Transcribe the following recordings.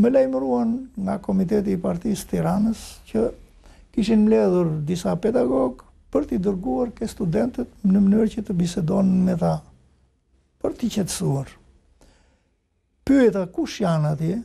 Më lajmëruan nga Komiteti i Partisë së Tiranës që kishin mbledhur disa pedagogë për t'i dërguar ke studentët në mënyrë që të bisedonin me ta, për t'i qetësuar. Pyeta kush janë atje,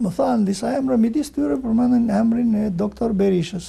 më thanë disa emra midis tyre përmendën emrin e Doktor Berishës.